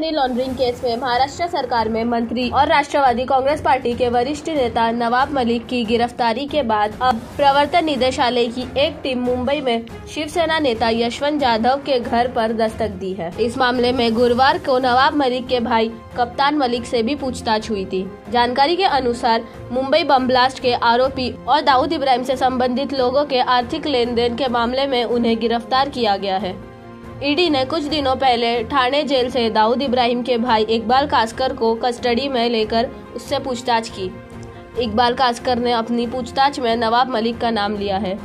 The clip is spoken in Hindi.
मनी लॉन्ड्रिंग केस में महाराष्ट्र सरकार में मंत्री और राष्ट्रवादी कांग्रेस पार्टी के वरिष्ठ नेता नवाब मलिक की गिरफ्तारी के बाद अब प्रवर्तन निदेशालय की एक टीम मुंबई में शिवसेना नेता यशवंत जाधव के घर पर दस्तक दी है। इस मामले में गुरुवार को नवाब मलिक के भाई कप्तान मलिक से भी पूछताछ हुई थी। जानकारी के अनुसार मुंबई बम ब्लास्ट के आरोपी और दाऊद इब्राहिम से संबंधित लोगों के आर्थिक लेन देन के मामले में उन्हें गिरफ़्तार किया गया है। ईडी ने कुछ दिनों पहले ठाणे जेल से दाऊद इब्राहिम के भाई इकबाल कास्कर को कस्टडी में लेकर उससे पूछताछ की। इकबाल कास्कर ने अपनी पूछताछ में नवाब मलिक का नाम लिया है।